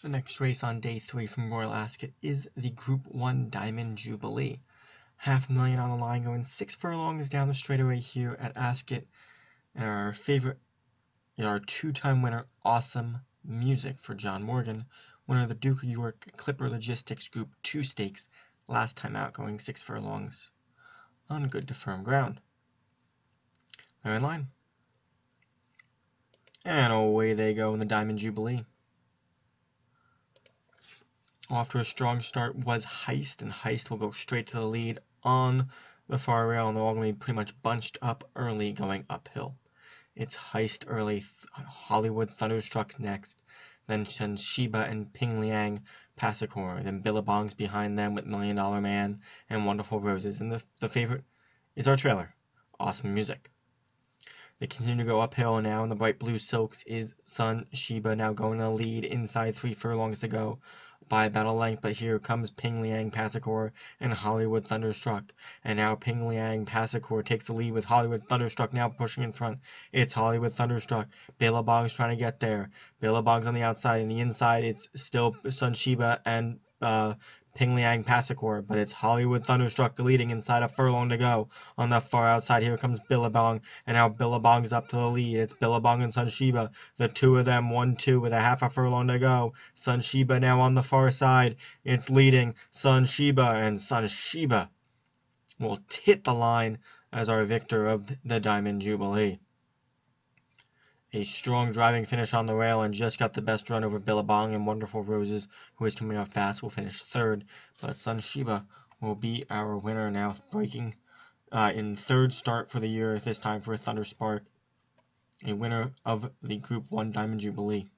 The next race on day three from Royal Ascot is the Group 1 Diamond Jubilee. Half a million on the line going six furlongs down the straightaway here at Ascot. And our favorite, our two-time winner, Awesome Music for John Morgan, winner of the Duke of York Clipper Logistics Group 2 Stakes, last time out going six furlongs on good to firm ground. They're in line. And away they go in the Diamond Jubilee. To a strong start was Heist, and Heist will go straight to the lead on the far rail, and they're all going to be pretty much bunched up early going uphill. It's Heist early, Hollywood Thunderstruck's next, then sends Sheba and Ping Liang Passacor, then Billabong's behind them with Million Dollar Man and Wonderful Roses, and the, the favorite is our trailer, Awesome Music. They continue to go uphill now in the bright blue silks is Sun Sheba now going to lead inside three furlongs to go by a length, but here comes Ping Liang Passacor and Hollywood Thunderstruck. And now Ping Liang Passacor takes the lead with Hollywood Thunderstruck now pushing in front. It's Hollywood Thunderstruck. Billabong's trying to get there. Billabong's on the outside, and the inside it's still Sun Sheba and uh, Ping Liang Passacor, but it's Hollywood Thunderstruck leading inside a furlong to go. On the far outside, here comes Billabong, and now Billabong's up to the lead. It's Billabong and Sun Sheba, the two of them, one, two, with a half a furlong to go. Sun Sheba now on the far side. It's leading Sun Sheba, and Sun Sheba will hit the line as our victor of the Diamond Jubilee a strong driving finish on the rail and just got the best run over Billabong and Wonderful Roses, who is coming up fast, will finish third. But Sun Sheba will be our winner now, breaking uh, in third start for the year, this time for Thunder Spark, a winner of the Group 1 Diamond Jubilee.